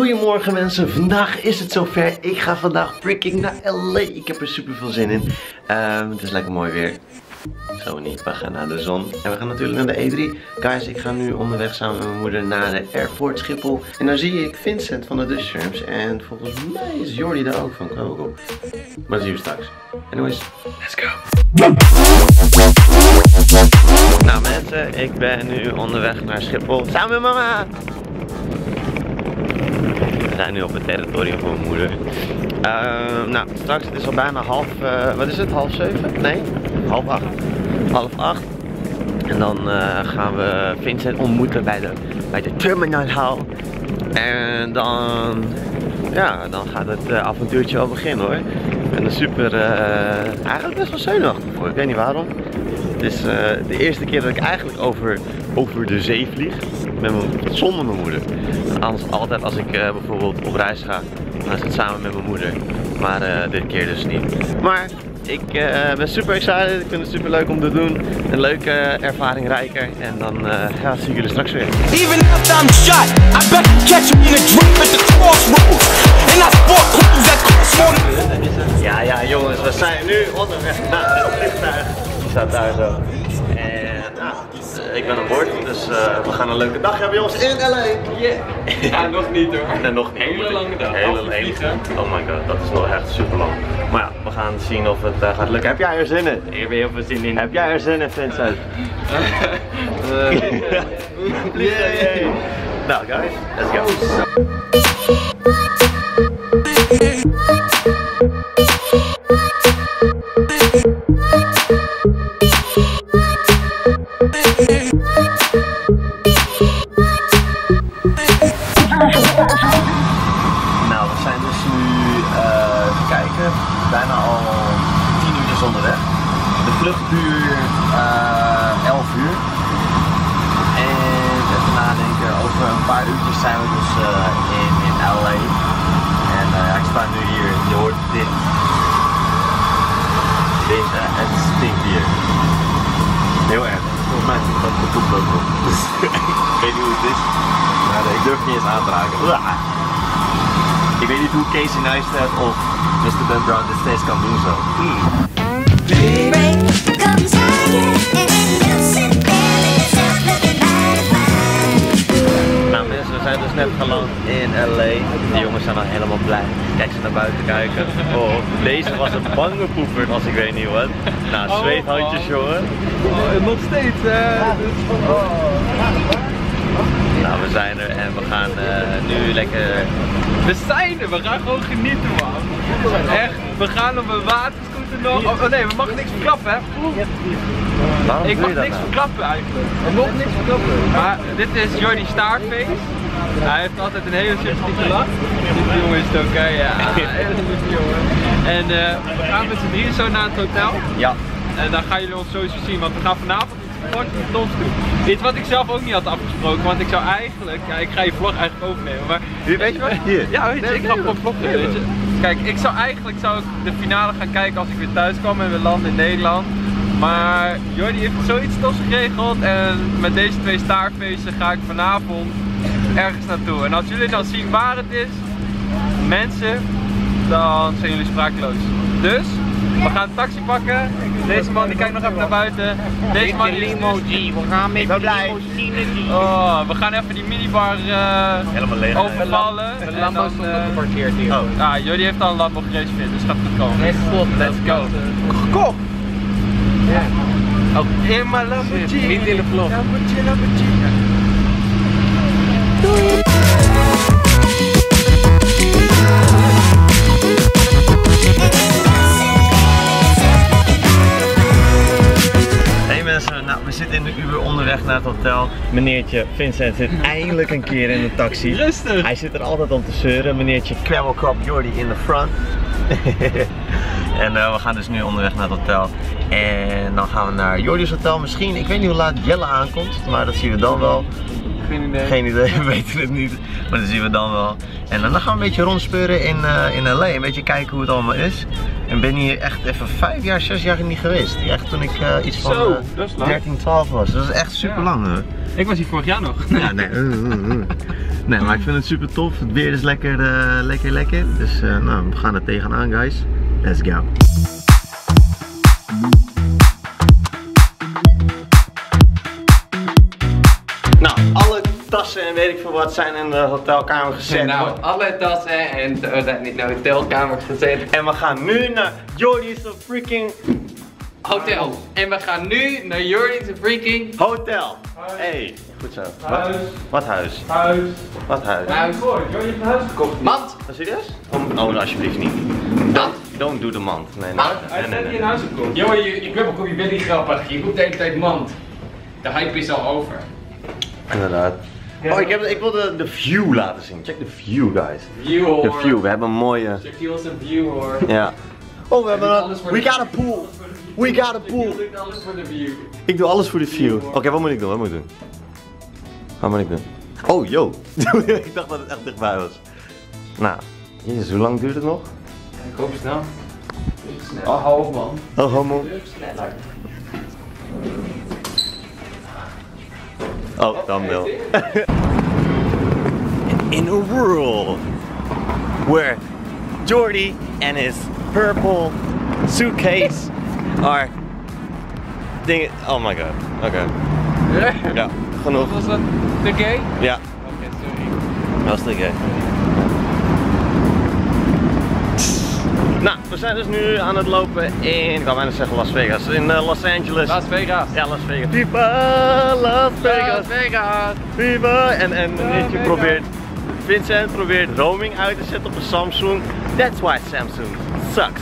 Goedemorgen mensen, vandaag is het zover. Ik ga vandaag freaking naar LA. Ik heb er super veel zin in. Ehm, het is lekker mooi weer. Zo niet, we gaan naar de zon. En we gaan natuurlijk naar de E3. Guys, ik ga nu onderweg samen met mijn moeder naar de Airport Schiphol. En daar zie ik Vincent van de Dutch. En volgens mij is Jordi daar ook van Kogel. Maar dat zien we straks. Anyways, let's go. Nou mensen, ik ben nu onderweg naar Schiphol. Samen met mama! Zijn nu op het territorium van mijn moeder. Uh, nou, straks is al bijna half, uh, wat is het, half zeven? Nee, half acht. Half acht. En dan uh, gaan we Vincent ontmoeten bij de, bij de Terminal Hall. En dan, ja, dan gaat het avontuurtje wel beginnen hoor. Ben er super, eigenlijk best wel zenuwachtig voor. Ik weet niet waarom. Het is de eerste keer dat ik eigenlijk over, over de zee vlieg. Met mijn, zonder mijn moeder. Anders, altijd als ik uh, bijvoorbeeld op reis ga, dan is het samen met mijn moeder. Maar uh, dit keer dus niet. Maar ik uh, ben super excited. Ik vind het super leuk om te doen. Een leuke ervaring rijker. En dan ja, zie ik jullie straks weer. Even after I'm shot, I bet catch me in a drop at the crossroads. And I sport clothes at crossroads. Ja, ja jongens, we zijn nu onderweg naar het vliegtuig. Die staat daar zo. Nou, ik ben aan boord, dus uh, we gaan een leuke dag hebben jongens in LA. Yeah. Ja, nog niet hoor. Nee, nog niet. Hele lange dag. Hele lange Oh my god, dat is nog echt super lang. Maar ja, we gaan zien of het uh, gaat lukken. Heb jij er zin in? Ik heb heel veel zin in. Heb jij er zin in Vincent? uh, yeah. Nou guys, let's go. Zijn we dus uh, in, in LA. En uh, ik sta nu hier, je hoort dit. Dit, het stinkt hier. Heel erg. Volgens mij zit dat de poep op. Dus ik weet niet hoe het is. Maar ik durf niet eens aan te raken. Ik weet niet hoe Casey Neistat of Mr. Ben Brown dit steeds kan doen zo. We zijn dus net geland in LA. De jongens zijn al helemaal blij. Kijk ze naar buiten kijken. Oh, deze was een bange poeper als ik weet niet wat. Nou, zweethandjes jongen. Oh, nog steeds hè. Nou, we zijn er en we gaan uh, nu lekker... We zijn er, we gaan gewoon genieten man. Echt, we gaan op een waterscooter nog. Oh, oh nee, we mogen niks verklappen hè. Waarom ik doe mag je dat niks nou? verklappen eigenlijk. Ik mag niks verklappen. Maar dit is Jordi Staarface. Hij heeft altijd een hele sympathieke lach. Dit jongen is het ook hè, ja. Hele lieve jongen. En uh, we gaan met z'n drieën zo naar het hotel. Ja. En dan gaan jullie ons sowieso zien, want we gaan vanavond iets fucking tofs doen. Iets wat ik zelf ook niet had afgesproken, want ik zou eigenlijk, ja ik ga je vlog eigenlijk overnemen, maar weet je wat? Hier. Ja, weet je, ik ga gewoon vloggen, weet je. Kijk, ik zou eigenlijk zou ik de finale gaan kijken als ik weer thuis kwam en we landen in Nederland. Maar Jordi heeft zoiets tofs geregeld en met deze twee staarfeesten ga ik vanavond ergens naartoe. En als jullie dan zien waar het is, mensen, dan zijn jullie sprakeloos. Dus, we gaan een taxi pakken. Deze man die kijkt nog even naar buiten. Deze man die emoji, we gaan met blij. limousine Oh, we gaan even die minibar uh, Helemaal leeg. overvallen. De Lambo stond eh, geparkeerd hier. Oh. Ah, jullie heeft al een Lambo gereserveerd, dus gaat goed komen. Nee, slot. Let's go. Gekocht! Ja. Oh, in mijn Lamborghini. Niet in de vlog. Lamborghini, Lamborghini. Hey mensen, nou we zitten in de uur onderweg naar het hotel. Meneertje Vincent zit eindelijk een keer in de taxi. Rustig. Hij zit er altijd om te zeuren. Meneertje Kwabbelkop Jordi in de front. en uh, we gaan dus nu onderweg naar het hotel. En dan gaan we naar Jordi's hotel. Misschien, ik weet niet hoe laat Jelle aankomt, maar dat zien we dan wel. Geen idee. Geen idee, we weten het niet. Maar dat zien we dan wel. En dan gaan we een beetje rondspeuren in, uh, in LA. Een beetje kijken hoe het allemaal is. En ben hier echt even vijf jaar, zes jaar niet geweest. Echt toen ik uh, iets van Zo, uh, dat is lang. 13, 12 was. Dat is echt super lang hoor. Ik was hier vorig jaar nog. Ja, nee. uh. Nee, maar ik vind het super tof. Het weer is lekker, eh, lekker, lekker. Dus eh, nou, we gaan er tegenaan, guys. Let's go. Weet ik veel wat zijn in de hotelkamer gezet. Nou, alle tassen en we zijn in de hotelkamer gezet. En we gaan nu naar Jordi's freaking Hotel. En we gaan nu naar Jordi's freaking hotel. Hey, goed zo. Wat? Huis. Wat huis? huis. Wat huis? Huis. Jordi heeft een huis gekocht. Mand. Serieus? Oh, oh, alsjeblieft niet. Mand. Don't do the mand. Nee, nee. Mand. nee, nee, nee. huis gekocht. Jongen, je, ik heb ook je bent niet grappig. Je roept de hele tijd mand. De hype is al over. Inderdaad. Oh, ik, heb, ik wil de, de view laten zien. Check de view, guys. View hoor. De view, we hebben een mooie. Shaquille is een view hoor. Ja. Oh, we hebben een. We got a pool. We got a pool. Shaquille doet alles voor de view. Ik doe alles voor de view. Oké, wat moet ik doen? Wat moet ik doen? Wat moet ik doen? Oh, yo. ik dacht dat het echt dichtbij was. Nou, jezus, hoe lang duurt het nog? Ik hoop snel. Oh, hou op man. Oh, homo. Oh, thumbnail. In a world where Jordy and his purple suitcase are dingen. Oh my god. Oké. Ja, genoeg. Was dat gay? Ja, Oké, sorry. dat was gay. We zijn dus nu aan het lopen in, ik kan bijna zeggen Las Vegas, in eh, Los Angeles. Las Vegas. ja, Las Vegas. Viva Las Vegas! Las Vegas. Viva! En, en Nietje probeert, Vincent probeert roaming uit te zetten op een Samsung. That's why Samsung sucks.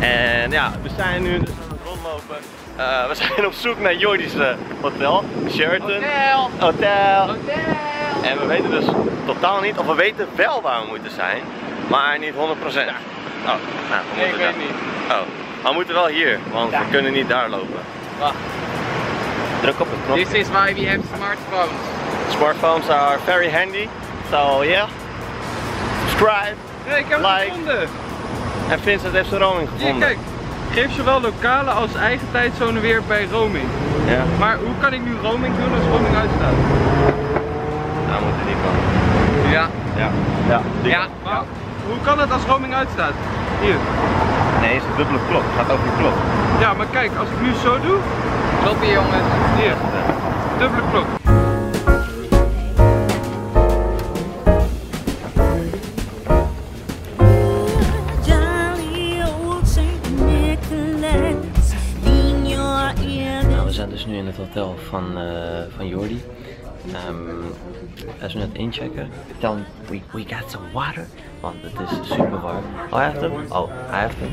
En ja, we zijn nu dus aan het rondlopen. Eh, we zijn op zoek naar Jordi's eh, hotel, Sheraton. Hotel. Hotel. Hotel. En we weten dus totaal niet, of we weten wel waar we moeten zijn, maar niet 100%. Oh, nou, we Nee, ik moeten weet daar. niet. Oh, maar we moeten wel hier, want we kunnen niet daar lopen. Wacht. Druk op het knopje. This is why we have smartphones. Smartphones are very handy. So yeah. Subscribe. Nee, ik heb Like. gevonden. En Vincent heeft zijn roaming Hier, gevonden. kijk. Geef zowel lokale als eigen tijdzone weer bij roaming. Ja, Maar hoe kan ik nu roaming doen als roaming uitstaat? nou moet er niet van. Ja. Ja. Ja. die- Ja. Hoe kan het als roaming uitstaat? Hier. Nee, het is een dubbele klok. Het gaat over de klok. Ja, maar kijk, als ik nu zo doe. Klopt jongens. Hier. Dubbele klok. Nou, we zijn dus nu in het hotel van, eh van Jordi. Ehm nu aan het inchecken. Tell him, we, we got some water. Want het is super warm. Oh, hij heeft hem? Oh, hij heeft hem.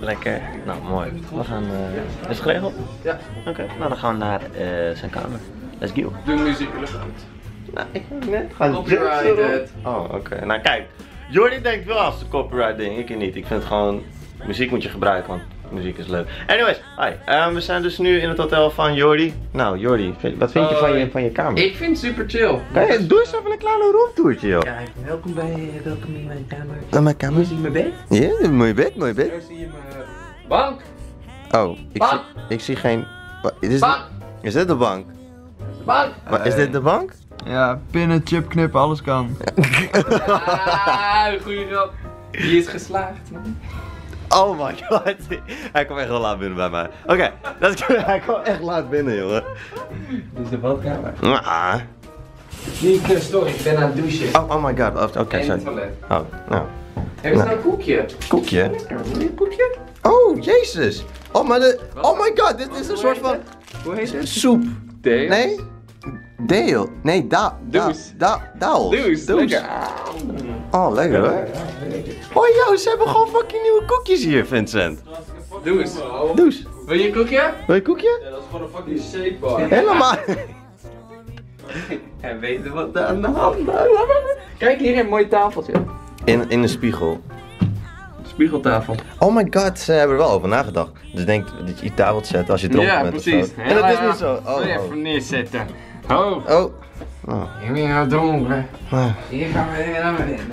Lekker. Nou, mooi. We gaan... eh, is het geregeld? Ja. Oké, nou dan gaan we naar eh, zijn kamer. Let's go. Doe muziek elegant. Nou, ik wil net gaan Copyrighted. Oh, oké. Nou kijk, Jordi denkt wel als de copyright ding, ik niet. Ik vind gewoon, muziek moet je gebruiken, want muziek is leuk. Anyways, hi. Ehm, we zijn dus nu in het hotel van Jordi. Nou, Jordi, wat vind je van je, van je kamer? Ik vind het super chill. Kan je, doe eens even een kleine rondtoertje, joh. Kijk, welkom bij, welkom in mijn kamer. Naar mijn kamer? zie je mijn bed? Ja, mooi bed, mooi bed. Daar zie je mijn bank. Oh, ik, zie, Bank. ik zie geen... Wat, is, dit, Bank. is dit de bank? Bank. Maar is dit de bank? Ja, pinnen, chip knippen, alles kan. Ah, goeie grap. Die is geslaagd, man. Oh my god, hij kwam echt wel laat binnen bij mij. Oké, dat is hij kwam echt laat binnen, jongen. Dit is de badkamer. Ah. Niet uh, story, ik ben aan het douchen. Oh, oh my god, Oh, oké, sorry. Oh, nou. Hebben ze nou een koekje? Koekje? Lekker, wil je een koekje? Oh, jezus. Oh, maar de... Oh my god, dit is een soort van... Hoe heet het? Soep. Thee. Nee? Deel. Nee, da... da Does. Da... Does, lekker. Oh, lekker hoor. Oh joh, ze hebben gewoon fucking nieuwe koekjes hier, Vincent. Doe eens. Does. Wil je een koekje? Wil je een koekje? dat is gewoon een fucking shakebar. Helemaal. En weten wat er aan de hand is. Kijk, hier een mooi tafeltje. In, in een spiegel. Spiegeltafel. Oh my god, ze hebben er wel over nagedacht. Dus denk dat je je tafel zet als je dronken Ja, bent precies. zo. En dat is niet zo. Oh, Wil je oh. even neerzetten. Oh, Oh. Oh. ik ben nou dronken. Ah. Hier gaan we weer naar beneden.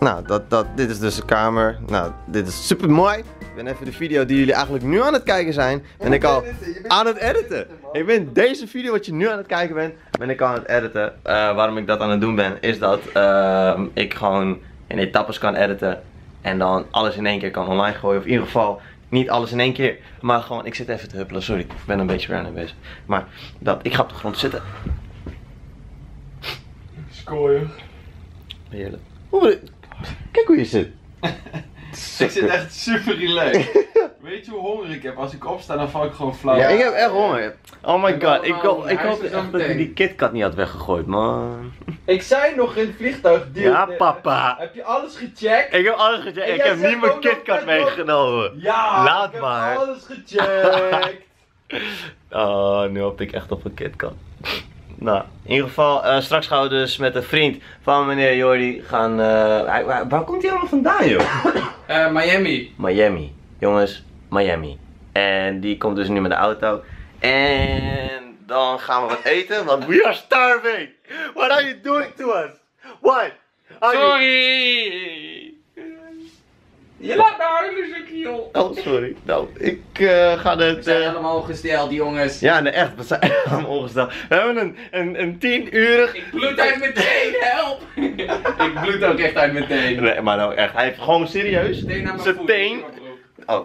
Nou, dat, dat, dit is dus de kamer. Nou, dit is super mooi. Ik ben even de video die jullie eigenlijk nu aan het kijken zijn, ben ik al aan het editen. Ik ben deze video wat je nu aan het kijken bent, ben ik al aan het editen. Eh, waarom ik dat aan het doen ben, is dat ehm, ik gewoon in etappes kan editen. En dan alles in één keer kan online gooien. Of in ieder geval niet alles in één keer. Maar gewoon, ik zit even te huppelen. Sorry, ik ben een beetje random bezig. Maar dat, ik ga op de grond zitten. Heerlijk. Kijk hoe je zit. Ik zit echt super relaxed. Weet je hoe honger ik heb? Als ik opsta, dan val ik gewoon flauw. Ja, ik heb echt honger. Oh my god, ik, hoop- ik echt dat je die KitKat niet had weggegooid, man. Ik zei nog in het vliegtuig, dude, Ja, eh, papa. Heb je alles gecheckt? Ik heb alles gecheckt. En Ik heb niet mijn KitKat meegenomen. Ja, Laat ik heb maar. alles gecheckt. Oh, nu hoop ik echt op een KitKat. Nou, in ieder geval, eh, straks gaan we dus met een vriend van meneer Jordi gaan. eh, waar, waar komt hij allemaal vandaan, joh? Eh, Miami. Miami. Jongens, Miami. En die komt dus nu met de auto. En dan gaan we wat eten, want we are starving. What are you doing to us? What? You- Sorry! Je laat me huilen, Shaquille. Oh, sorry. Nou, ik eh, ga We het... zijn eh, allemaal gesteld, jongens. Ja, nee, echt. We zijn allemaal ongesteld. We hebben een, een, een tien urig... Ik bloed uit mijn teen, help! ik bloed ook echt uit mijn teen. Nee, maar nou echt. Hij heeft gewoon serieus zijn teen... Oh.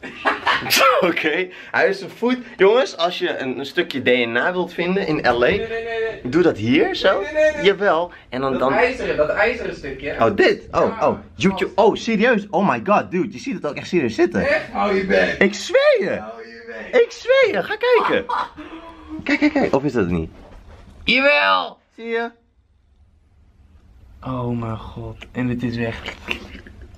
Oké. Hij heeft zijn voet... Jongens, als je een, een stukje DNA wilt vinden in LA... Nee, nee, nee, nee. Doe dat hier, zo. Nee, nee, nee, nee. Jawel. En dan... Dat dan... ijzeren, dat ijzeren stukje. Oh, dit? Oh, Ja, oh. YouTube. Oh, serieus? Oh my god, dude. Je ziet het ook echt serieus zitten. Echt? Hou je bek. Ik zweer je. Hou je bek. Ik zweer je. Ga kijken. Kijk, kijk, kijk. Of is dat het niet? Jawel. Zie je? Oh mijn god. En het is weg.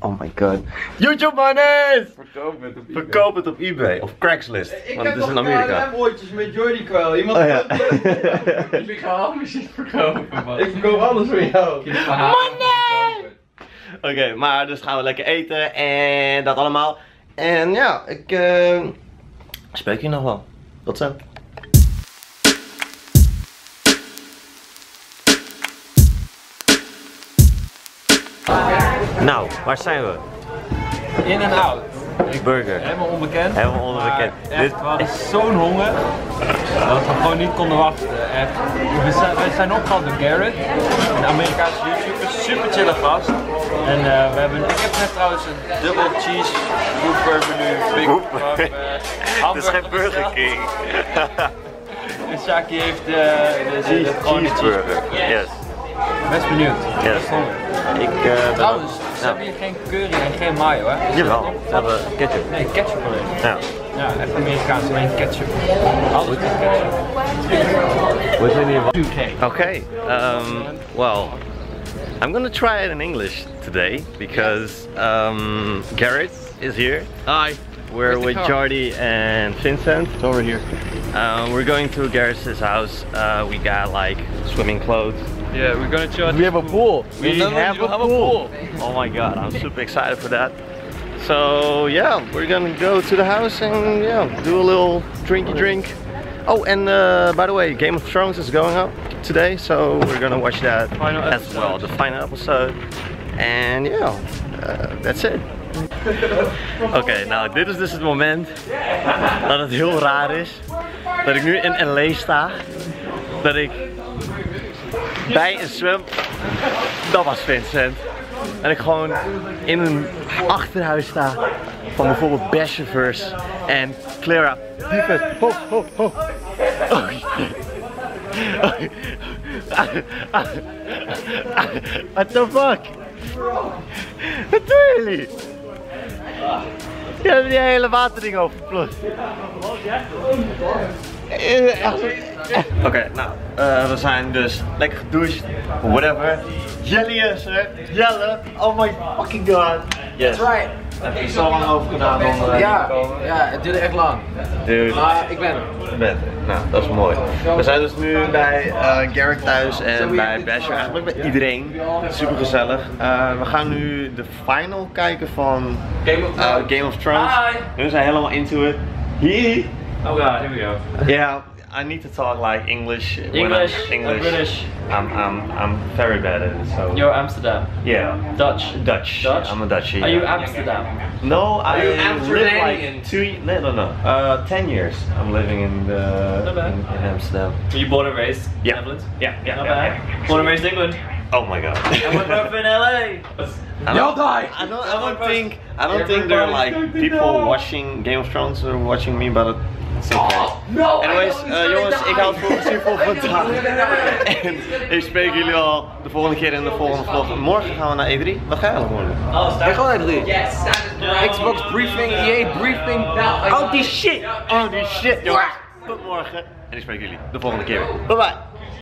Oh my god. YouTube money! Verkoop het op Verkoop het op eBay of Craigslist. Ik Want heb het is nog in Amerika. KLM-oortjes met Jordi Kwel. Iemand Oh ja. Ik ga shit verkopen, man. Ik verkoop alles voor jou. Oké, maar dus gaan we lekker eten en dat allemaal. En ja, ik eh spreek je nog wel. Tot zo. Nou, waar zijn we? In en out. Burger. Helemaal onbekend. Helemaal onbekend. Dit- we hadden zo'n honger. Dat we gewoon niet konden wachten. Echt. We zijn, we zijn opgehaald door Garrett, een Amerikaanse YouTuber. Super chille gast. En eh, we hebben, ik heb net trouwens een dubbel cheese whooper menu. Big eh, Het is geen Burger. King. En Shaki heeft de, de, de, de, gewoon de Cheeseburger. Yes. Best benieuwd. Yes. Best. Ik eh Trouwens, ze hebben hier geen curry en geen mayo hè? Jawel, we hebben ketchup. Nee, ketchup alleen. Ja. Ja, echt Amerikaans, alleen ketchup. Alles is ketchup. We zijn hier wat. UK. Okay. Um, well, I'm gonna try it in English today because um, Garrett is here. Hi. We're with car? Jardy and Vincent. It's over here. Uh, we're going to Garrett's house. Uh, we got like swimming clothes. Yeah, we're gonna chill at We have a pool. We No, no, have, a, have a pool. pool. Oh my god, I'm super excited for that. So yeah, we're gonna go to the house and yeah, do a little drinky drink. Oh, and uh, by the way, Game of Thrones is going up today, so we're gonna watch that Final as episode. well, the final episode. And yeah, uh, that's it. Oké, nou dit is dus het moment dat het heel raar is. Dat ik nu in LA sta. Dat ik bij een zwem... Dat was Vincent. En ik gewoon in een achterhuis sta van bijvoorbeeld Bashiverse en Clara. Defense. Ho, ho, ho. What the fuck? Wat doen jullie? Je hebt die hele waterding overploft. Oké, nou, eh, we zijn dus lekker gedoucht, whatever. Jelly is er, Jelle, oh my fucking god. Yes. right. Heb je zo lang over gedaan om uh, Ja, te komen? ja, het duurde echt lang. Dude, Maar ik ben er. je bent er. Nou, dat is mooi. We zijn dus nu bij eh Garrett thuis en bij Basher, eigenlijk bij iedereen. Super gezellig. we gaan nu de final kijken van Game of uh, Game of Thrones. Hi. We zijn helemaal into it. Hier. Oh god, here we go. Yeah, I need to talk like English. when I'm English, English. British. I'm, I'm, I'm very bad at it. So You're Amsterdam. yeah, Dutch. Dutch. Dutch? I'm a Dutchie. Are you. Amsterdam? No, I you lived Amsterdamian? like two. No, no, no. Uh, ten years. I'm living in the Not bad. in, in Amsterdam. Were you born and raised Yeah. Netherlands? Yeah, yeah, Not yeah, bad. Born and raised England. Oh my god. And we're both in LA. I Y'all don't, die! I don't, I don't think, I don't think there are like people watching Game of Thrones or watching me, but it's okay. No! Anyways, eh, jongens, ik hou het voor super van vandaag. En ik spreek jullie al de volgende keer in de volgende vlog. Morgen gaan we naar E3. Wat ga je allemaal morgen? Oh, Ik ga naar 3. Yes, Xbox briefing, EA briefing. Oh die shit! Oh die shit jongens! Tot morgen. En ik spreek jullie de volgende keer weer. Bye bye!